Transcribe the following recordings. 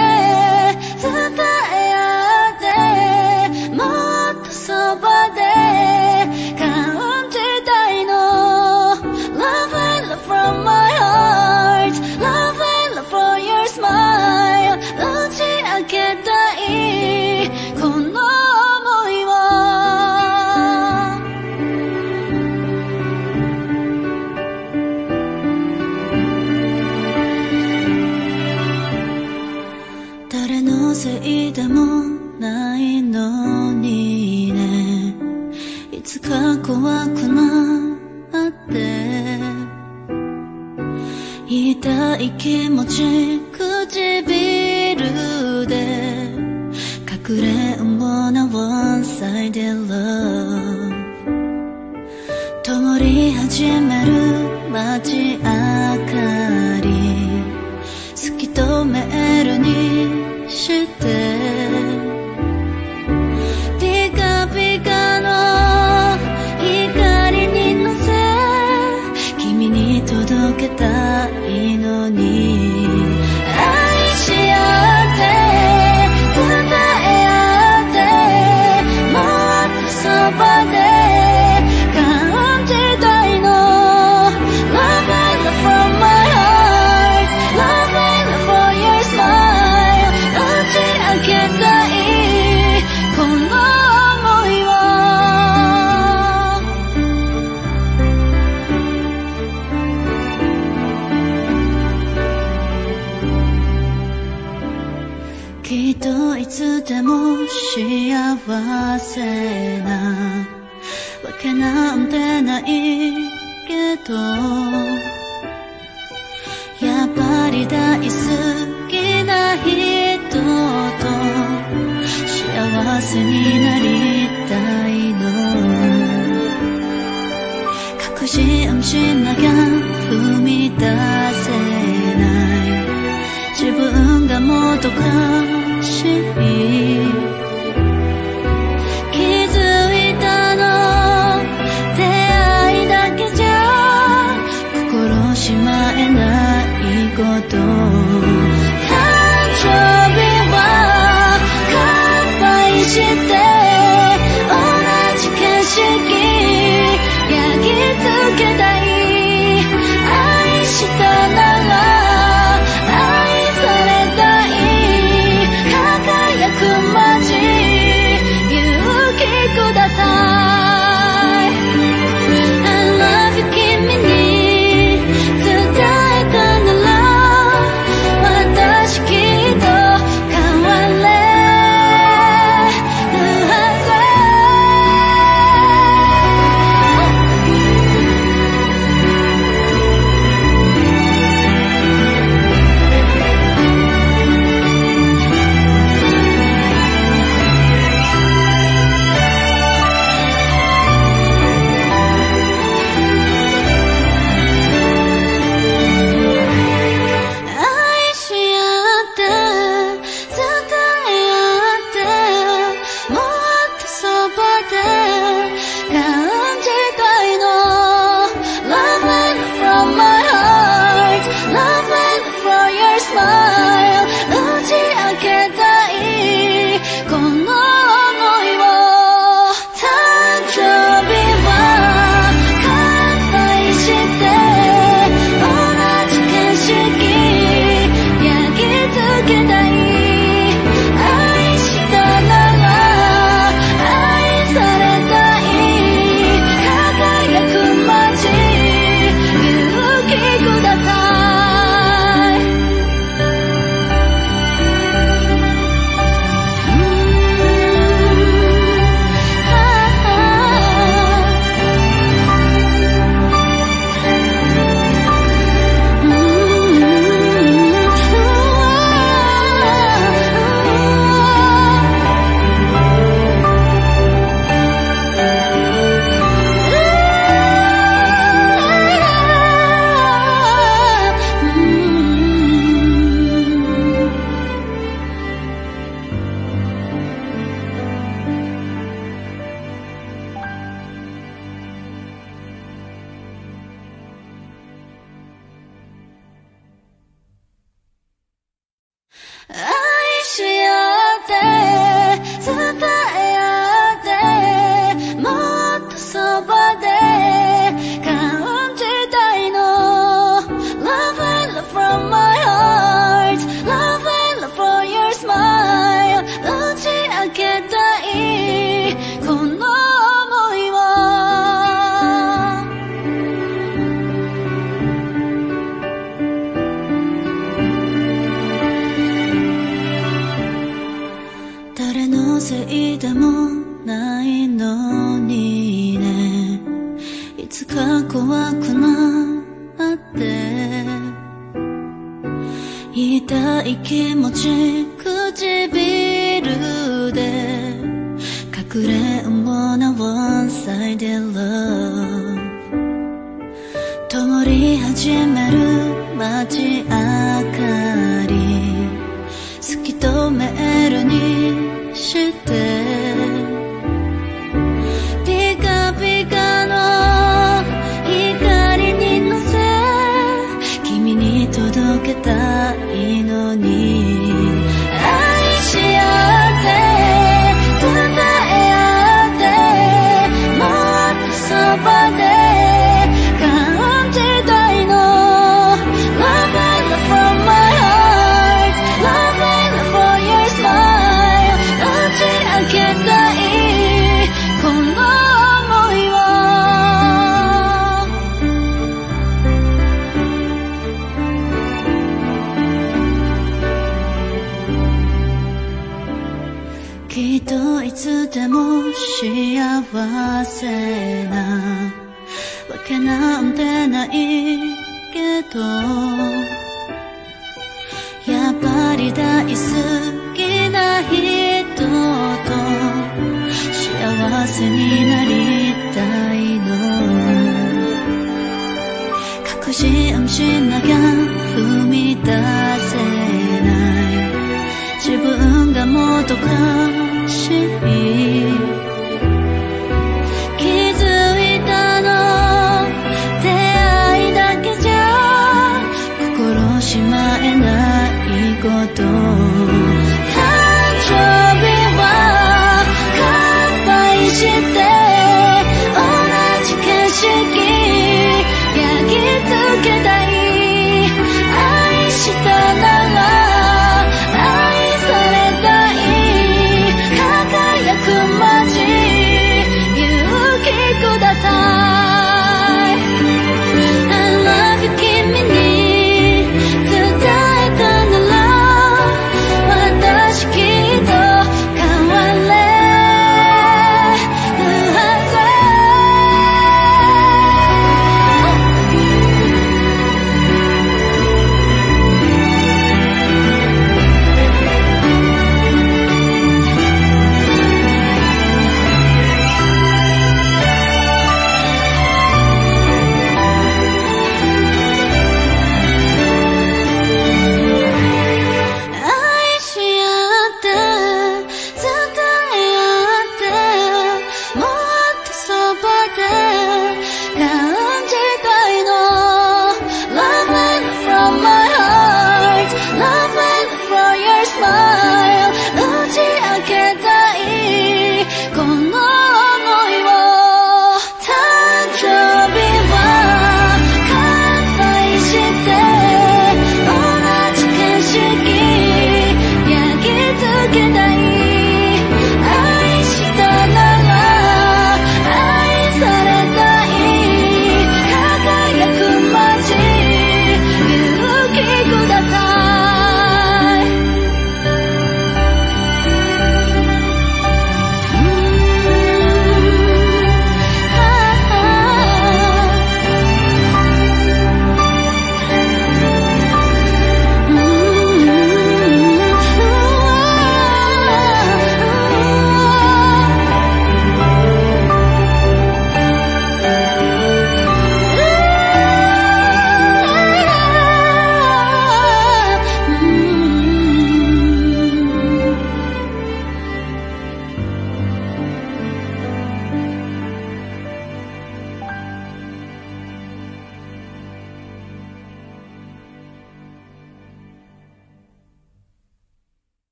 yeah. vision. 踏み出せない。自分がもっと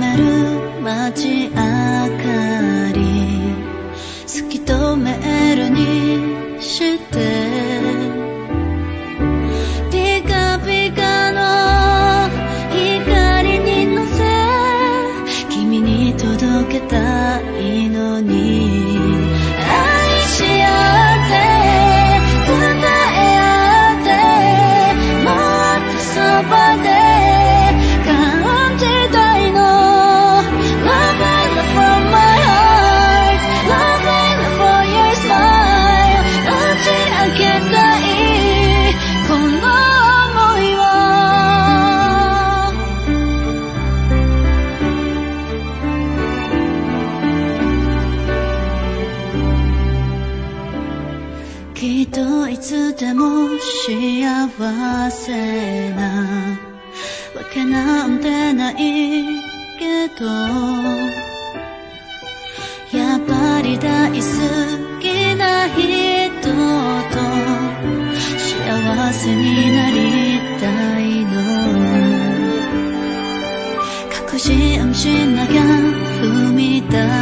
나를 맞이 않 スになりたいの。しなきゃ踏み出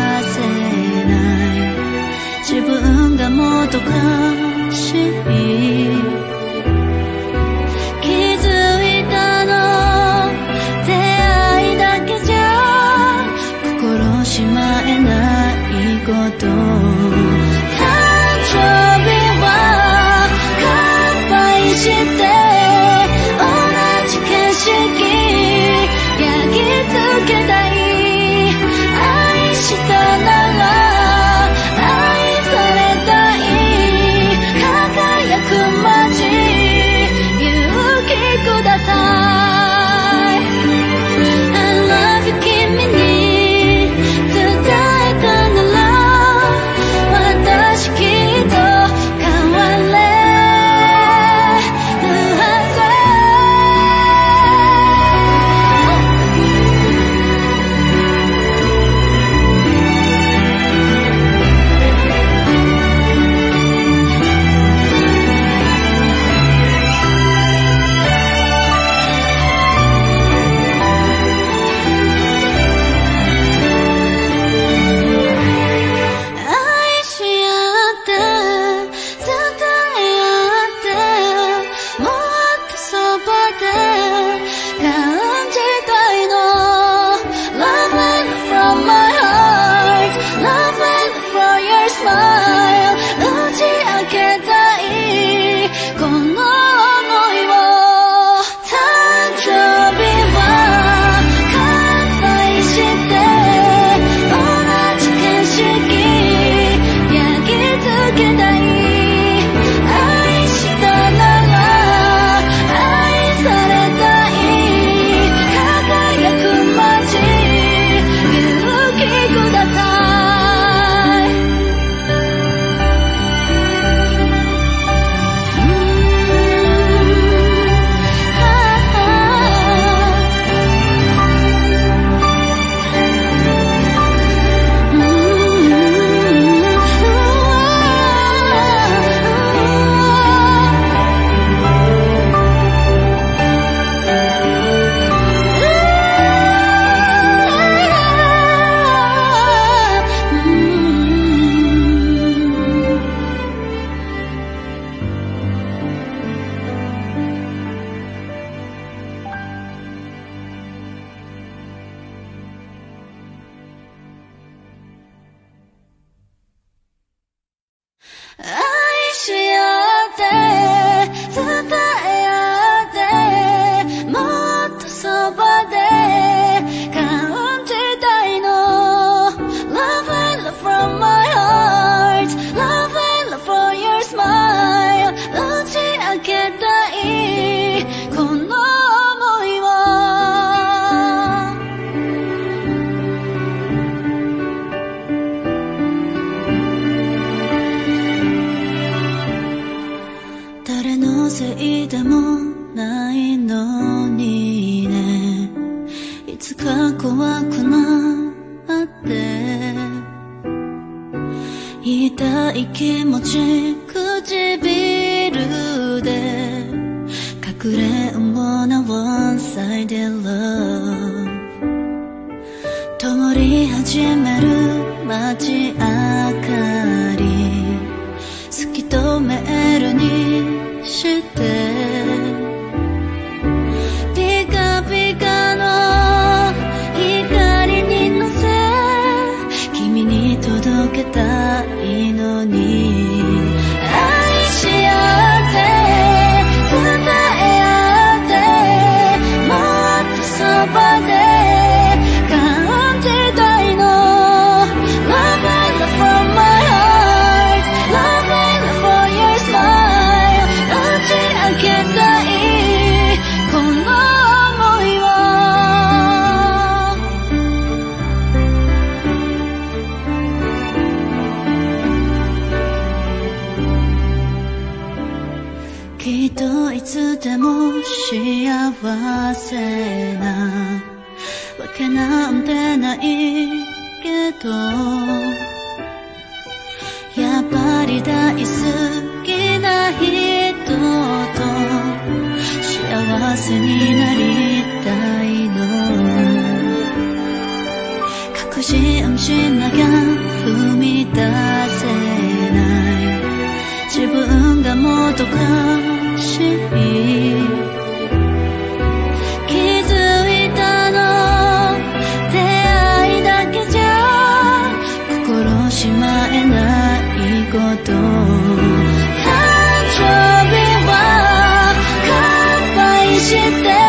写的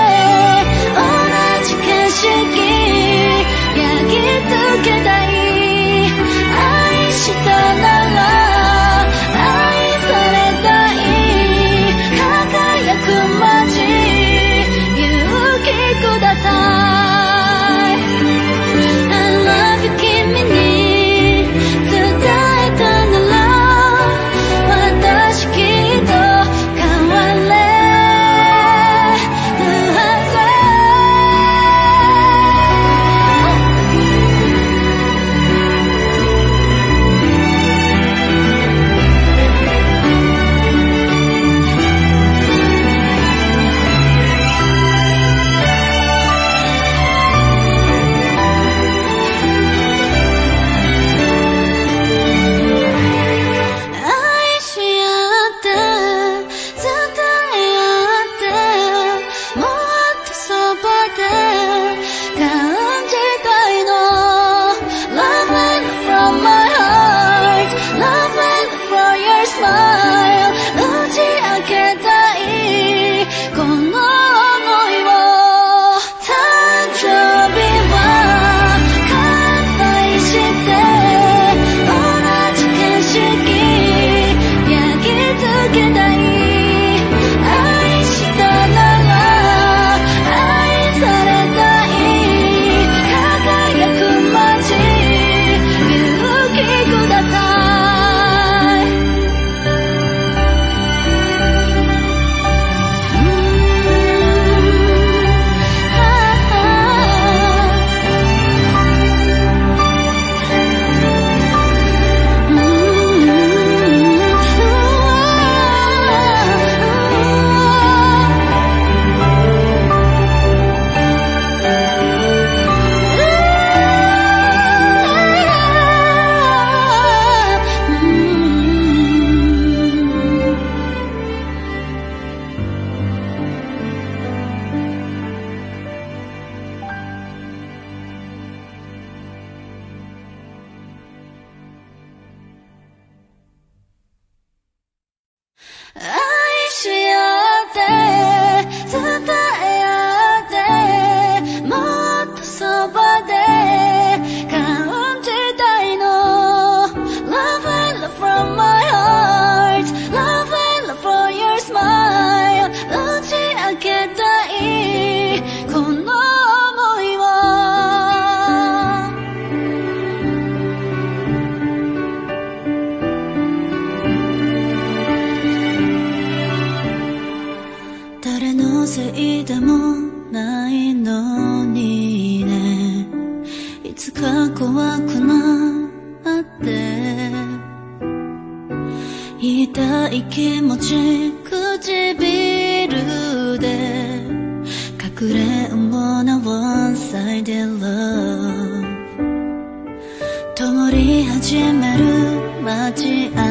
그래 I'm on a one-sided love 덩어리 하지 마루 맞지 않아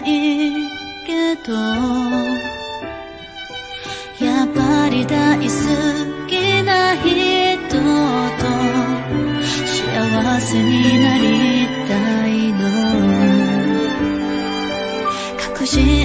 ないけどやっぱり大好きな人と幸せになりたいの。確し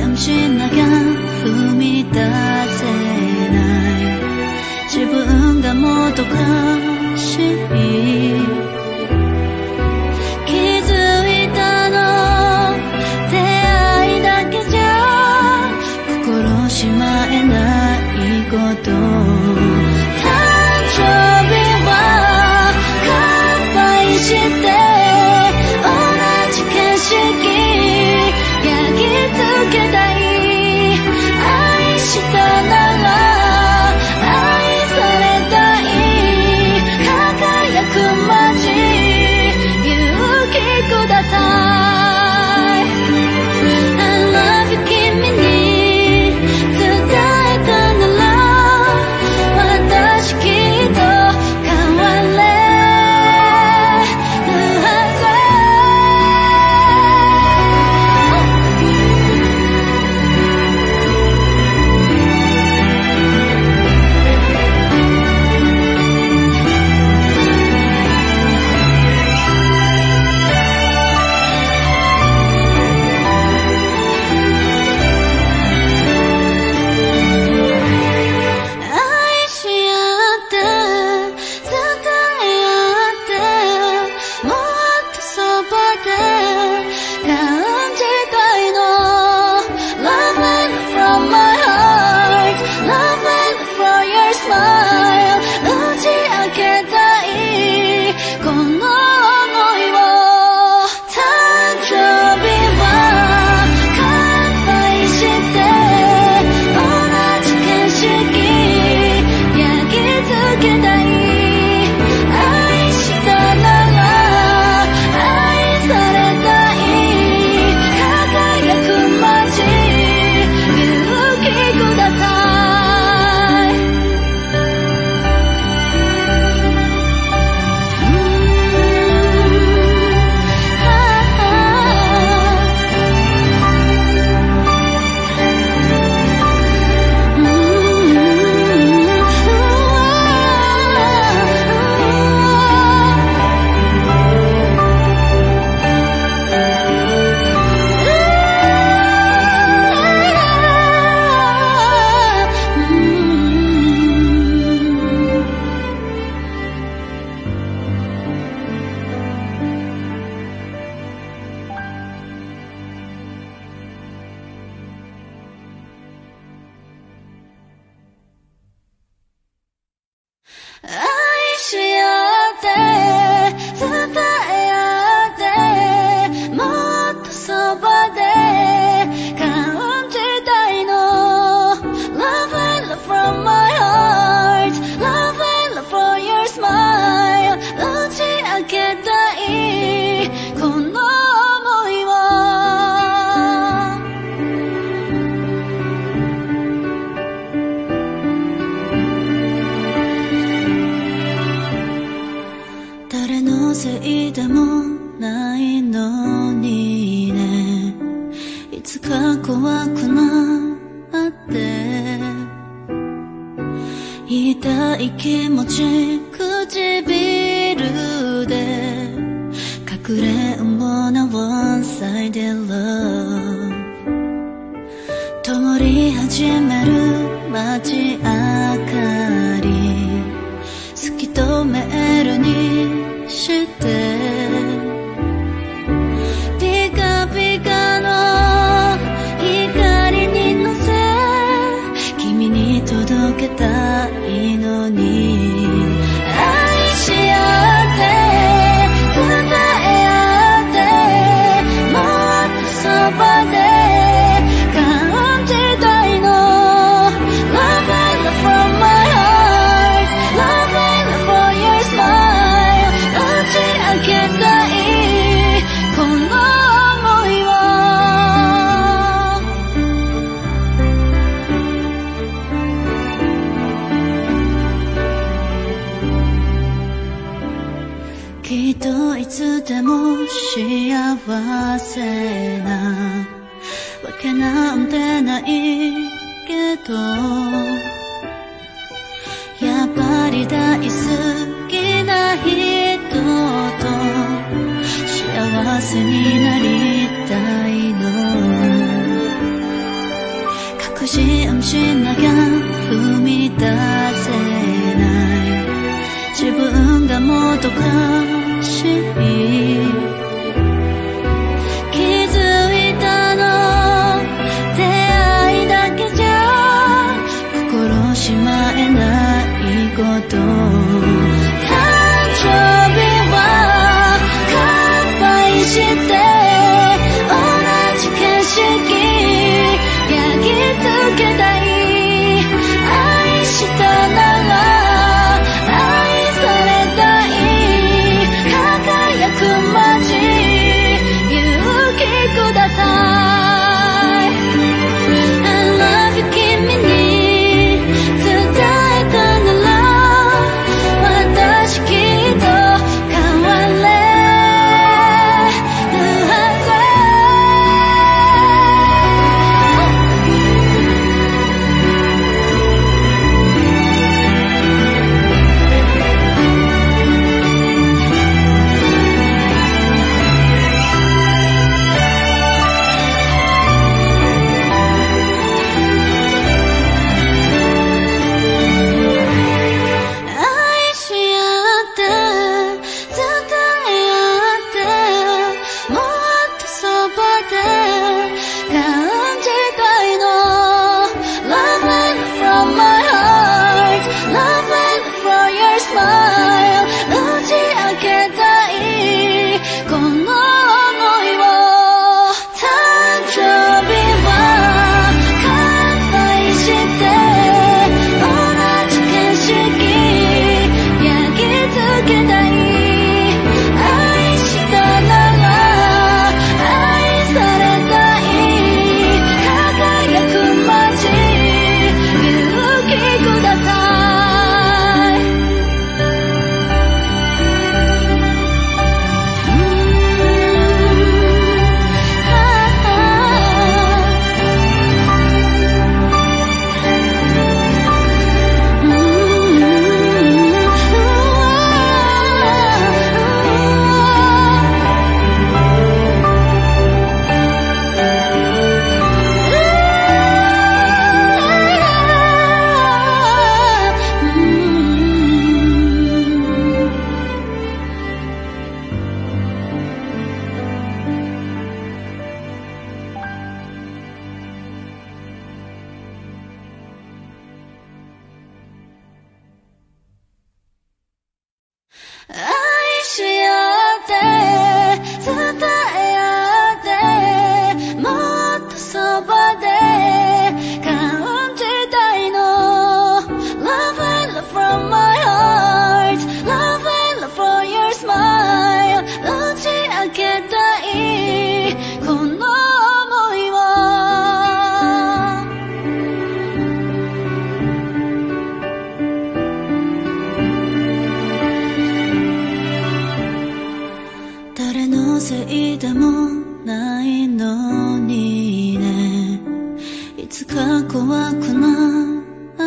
つか怖くな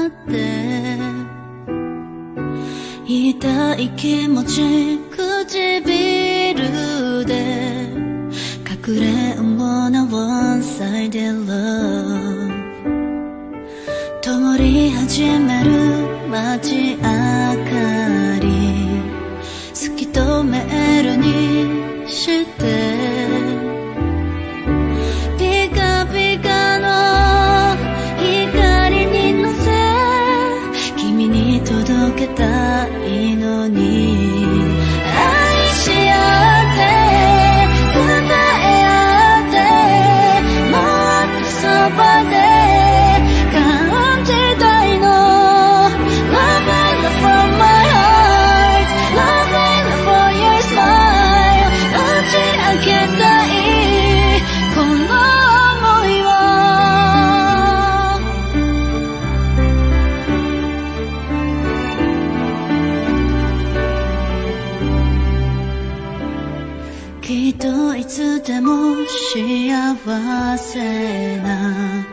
って。痛い気持ち唇で。隠れんものを love 灯り始める街歩といつでも幸せな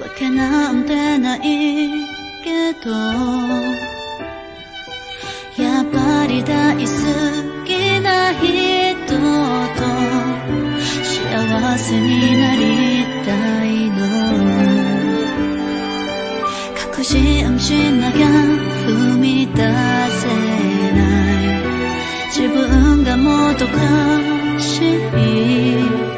わけなんてないけどやっぱり大好きな人と幸せになりたいの。確信しなきゃ踏み出せない。自分がもどかしい